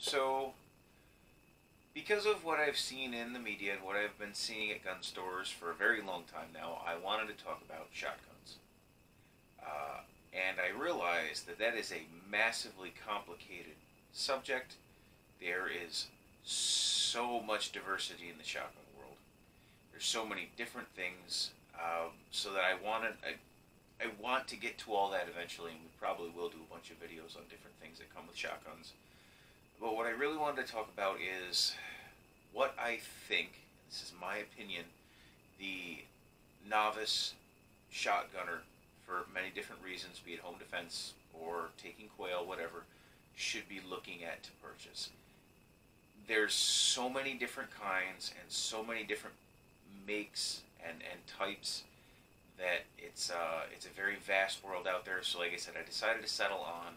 So, because of what I've seen in the media and what I've been seeing at gun stores for a very long time now, I wanted to talk about shotguns. Uh, and I realized that that is a massively complicated subject. There is so much diversity in the shotgun world. There's so many different things, um, so that I wanted, I, I want to get to all that eventually, and we probably will do a bunch of videos on different things that come with shotguns. But what I really wanted to talk about is what I think, this is my opinion, the novice shotgunner, for many different reasons, be it home defense or taking quail, whatever, should be looking at to purchase. There's so many different kinds and so many different makes and, and types that it's uh, it's a very vast world out there. So, like I said, I decided to settle on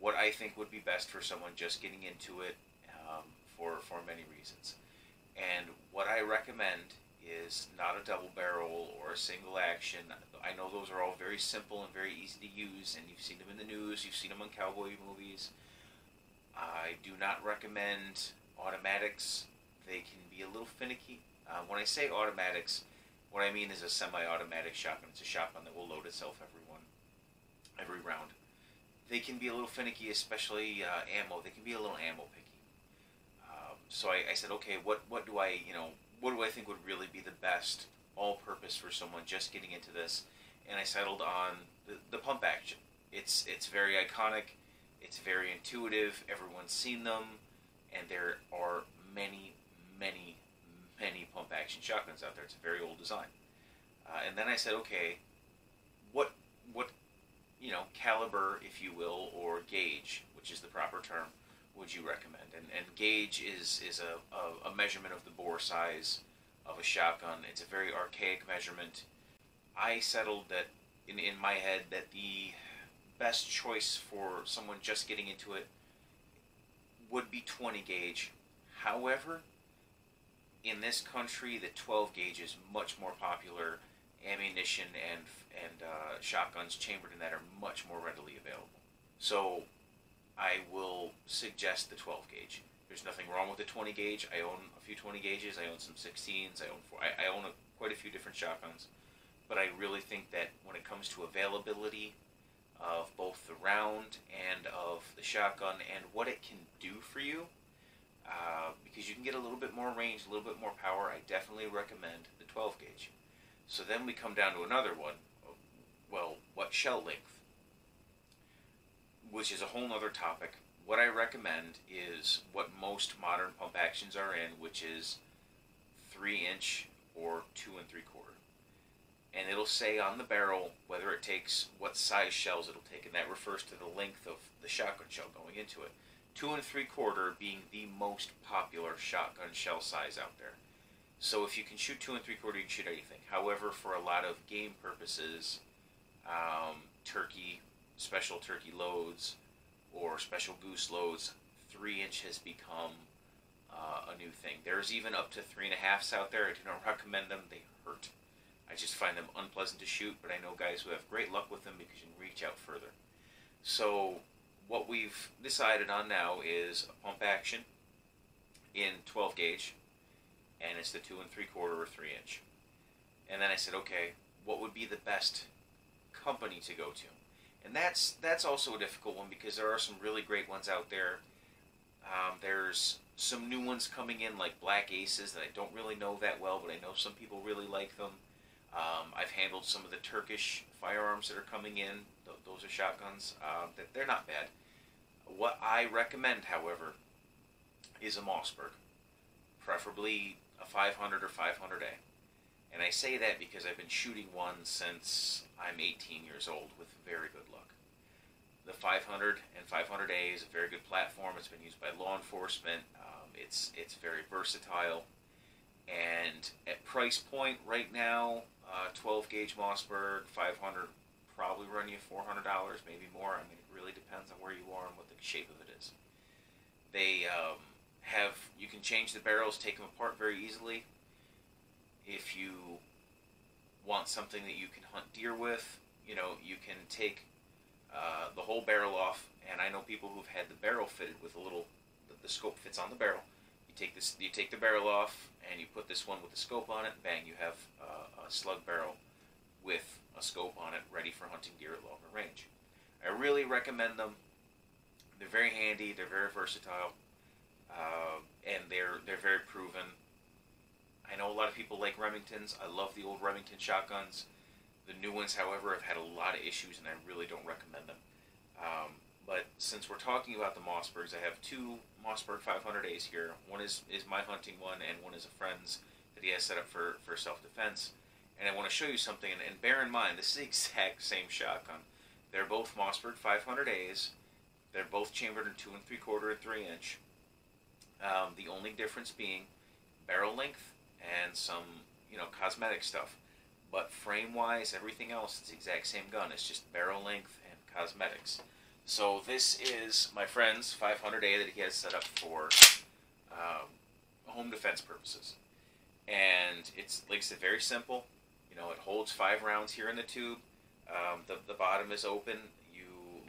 what I think would be best for someone just getting into it um, for, for many reasons. And what I recommend is not a double barrel or a single action. I know those are all very simple and very easy to use, and you've seen them in the news, you've seen them on cowboy movies. I do not recommend automatics. They can be a little finicky. Uh, when I say automatics, what I mean is a semi-automatic shotgun. It's a shotgun that will load itself every one, every round they can be a little finicky, especially uh, ammo. They can be a little ammo picky. Um, so I, I, said, okay, what what do I you know what do I think would really be the best all-purpose for someone just getting into this? And I settled on the, the pump action. It's it's very iconic. It's very intuitive. Everyone's seen them, and there are many, many, many pump action shotguns out there. It's a very old design. Uh, and then I said, okay, what what you know, caliber, if you will, or gauge, which is the proper term, would you recommend? And, and gauge is, is a, a, a measurement of the bore size of a shotgun. It's a very archaic measurement. I settled that in, in my head that the best choice for someone just getting into it would be 20 gauge. However, in this country, the 12 gauge is much more popular ammunition and and uh, shotguns chambered in that are much more readily available. So I will suggest the 12 gauge. There's nothing wrong with the 20 gauge. I own a few 20 gauges. I own some 16s. I own four, I, I own a, quite a few different shotguns. But I really think that when it comes to availability of both the round and of the shotgun and what it can do for you, uh, because you can get a little bit more range, a little bit more power, I definitely recommend the 12 gauge. So then we come down to another one. Well, what shell length? Which is a whole other topic. What I recommend is what most modern pump actions are in, which is 3 inch or 2 and 3 quarter. And it'll say on the barrel whether it takes what size shells it'll take, and that refers to the length of the shotgun shell going into it. 2 and 3 quarter being the most popular shotgun shell size out there. So if you can shoot two and three quarter, you can shoot anything. However, for a lot of game purposes, um, turkey, special turkey loads, or special goose loads, three inch has become uh, a new thing. There's even up to three and a halfs out there. I do not recommend them. They hurt. I just find them unpleasant to shoot, but I know guys who have great luck with them because you can reach out further. So what we've decided on now is a pump action in 12 gauge and it's the two and three quarter or three inch. And then I said, okay, what would be the best company to go to? And that's that's also a difficult one because there are some really great ones out there. Um, there's some new ones coming in like Black Aces that I don't really know that well, but I know some people really like them. Um, I've handled some of the Turkish firearms that are coming in. Th- those are shotguns. Uh, that they're not bad. What I recommend, however, is a Mossberg, preferably a 500 or 500A. And I say that because I've been shooting one since I'm 18 years old with very good luck. The 500 and 500A is a very good platform. It's been used by law enforcement. Um, it's it's very versatile, and at price point right now, uh, 12 gauge Mossberg 500 probably run you 400 dollars, maybe more. I mean, it really depends on where you are and what the shape of it is. They um, have you can change the barrels, take them apart very easily. If you want something that you can hunt deer with, you know, you can take uh, the whole barrel off. And I know people who've had the barrel fitted with a little, the, scope fits on the barrel. You take this, you take the barrel off, and you put this one with the scope on it. Bang, you have uh, a slug barrel with a scope on it, ready for hunting deer at longer range. I really recommend them. They're very handy. They're very versatile, uh, and they're they're very proven. I know a lot of people like Remingtons. I love the old Remington shotguns. The new ones, however, have had a lot of issues, and I really don't recommend them. Um, but since we're talking about the Mossbergs, I have two Mossberg 500As here. One is, is my hunting one, and one is a friend's that he has set up for, for self defense. And I want to show you something, and, and bear in mind, this is the exact same shotgun. They're both Mossberg 500As. They're both chambered in two and three quarter and three inch. Um, the only difference being barrel length and some, you know, cosmetic stuff. But frame wise, everything else, it's the exact same gun. It's just barrel length and cosmetics. So this is my friend's 500A that he has set up for um, home defense purposes. And it's, like I said, very simple. You know, it holds five rounds here in the tube. Um, the, the bottom is open. You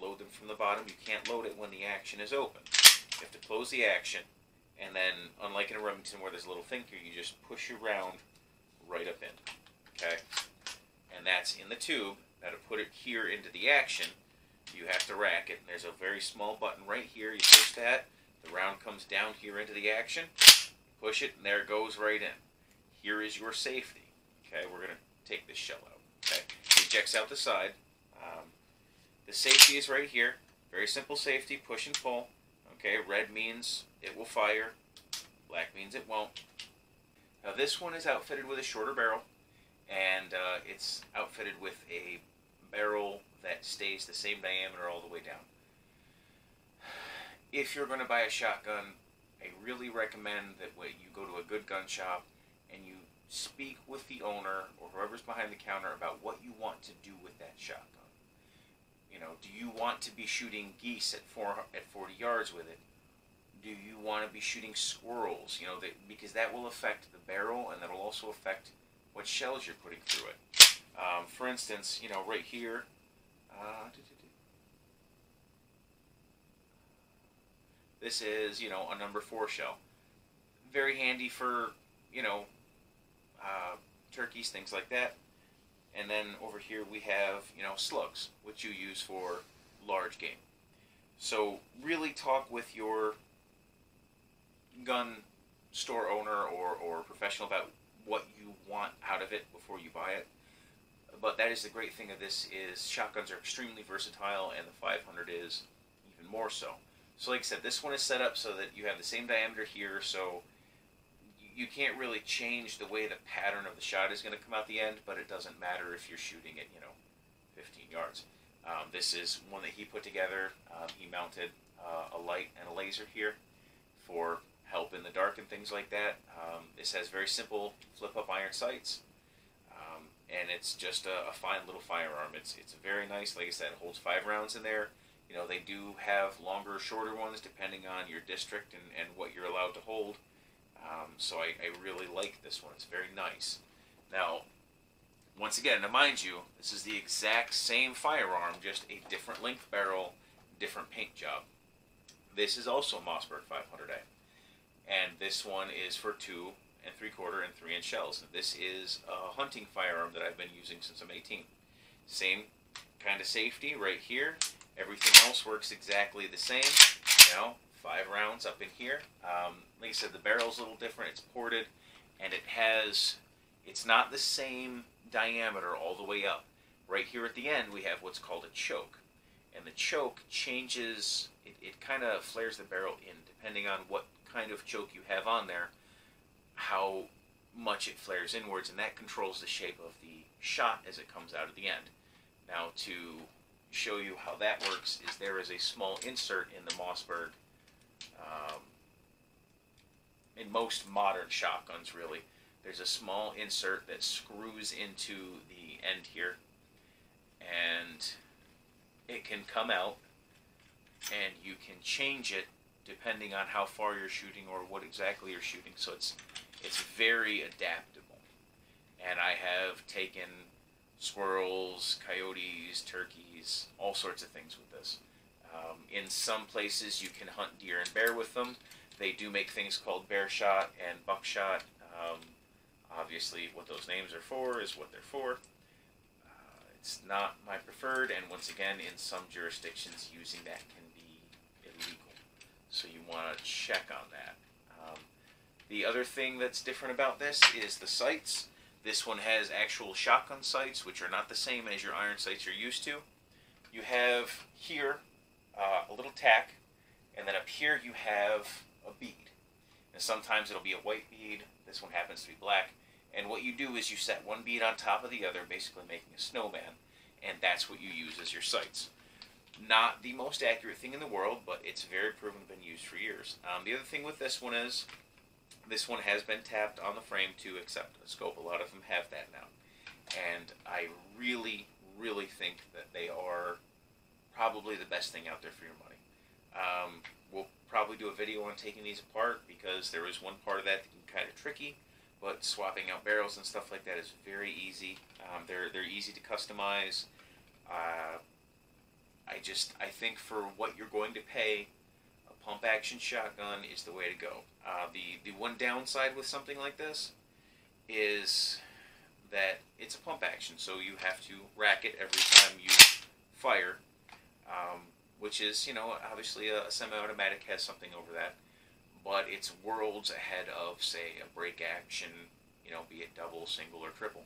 load them from the bottom. You can't load it when the action is open. You have to close the action. And then, unlike in a Remington where there's a little thing here, you just push your round right up in. Okay? And that's in the tube. Now to put it here into the action, you have to rack it. And There's a very small button right here. You push that, the round comes down here into the action. Push it, and there it goes right in. Here is your safety. Okay, we're going to take this shell out. Okay, ejects out the side. Um, the safety is right here. Very simple safety, push and pull. Okay, red means it will fire. Black means it won't. Now this one is outfitted with a shorter barrel, and uh, it's outfitted with a barrel that stays the same diameter all the way down. If you're going to buy a shotgun, I really recommend that you go to a good gun shop and you speak with the owner or whoever's behind the counter about what you want to do with that shotgun. You know, do you want to be shooting geese at four at 40 yards with it? Do you want to be shooting squirrels? You know, that, because that will affect the barrel and that will also affect what shells you're putting through it. Um, for instance, you know, right here, uh, this is, you know, a number four shell. Very handy for, you know, uh, turkeys, things like that. And then over here we have, you know, slugs, which you use for large game. So really talk with your gun store owner or, or professional about what you want out of it before you buy it. But that is the great thing of this is shotguns are extremely versatile, and the 500 is even more so. So like I said, this one is set up so that you have the same diameter here, so you can't really change the way the pattern of the shot is going to come out the end, but it doesn't matter if you're shooting at, you know, 15 yards. Um, this is one that he put together. Um, he mounted uh, a light and a laser here for help in the dark and things like that. Um, this has very simple flip-up iron sights and it's just a, a, fine little firearm. It's it's very nice. Like I said, it holds five rounds in there. You know, they do have longer or shorter ones depending on your district and, and what you're allowed to hold. Um, so I, I really like this one. It's very nice. Now, once again, to mind you, this is the exact same firearm, just a different length barrel, different paint job. This is also Mossberg 500A. And this one is for two and three quarter and three inch shells. This is a hunting firearm that I've been using since I'm 18. Same kind of safety right here. Everything else works exactly the same. You know, five rounds up in here. Um, like I said, the barrel's a little different. It's ported, and it has. It's not the same diameter all the way up. Right here at the end, we have what's called a choke, and the choke changes. It, it kind of flares the barrel in depending on what kind of choke you have on there how much it flares inwards, and that controls the shape of the shot as it comes out at the end. Now, to show you how that works, is there is a small insert in the Mossberg. Um, in most modern shotguns, really, there's a small insert that screws into the end here, and it can come out, and you can change it depending on how far you're shooting or what exactly you're shooting. So it's it's very adaptable. And I have taken squirrels, coyotes, turkeys, all sorts of things with this. Um, in some places, you can hunt deer and bear with them. They do make things called bear shot and buckshot. Um, obviously, what those names are for is what they're for. Uh, it's not my preferred, and once again, in some jurisdictions, using that can be illegal. So you want to check on that. Um, the other thing that's different about this is the sights. This one has actual shotgun sights, which are not the same as your iron sights you're used to. You have here uh, a little tack, and then up here you have a bead. And sometimes it'll be a white bead. This one happens to be black. And what you do is you set one bead on top of the other, basically making a snowman, and that's what you use as your sights. Not the most accurate thing in the world, but it's very proven, been used for years. Um, the other thing with this one is this one has been tapped on the frame to accept a scope. A lot of them have that now. And I really, really think that they are probably the best thing out there for your money. Um, we'll probably do a video on taking these apart because there is one part of that that can be kind of tricky, but swapping out barrels and stuff like that is very easy. Um, they're they're easy to customize. Uh, I just I think for what you're going to pay, a pump action shotgun is the way to go. Uh, the the one downside with something like this is that it's a pump action, so you have to rack it every time you fire. Which is, you know, obviously a, a semi-automatic has something over that, but it's worlds ahead of, say, a break action, you know, be it double, single, or triple.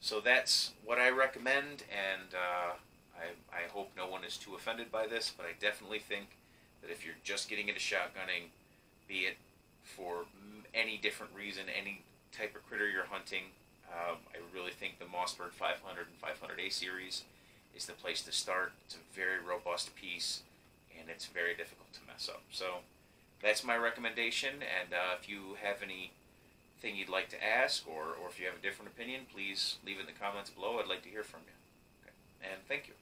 So that's what I recommend, and uh, I, I hope no one is too offended by this, but I definitely think that if you're just getting into shotgunning, be it for any different reason, any type of critter you're hunting, um, I really think the Mossberg 500 and 500A series is the place to start. It's a very robust piece, and it's very difficult to mess up. So that's my recommendation. And uh, if you have anything you'd like to ask, or, or if you have a different opinion, please leave it in the comments below. I'd like to hear from you. Okay. And thank you.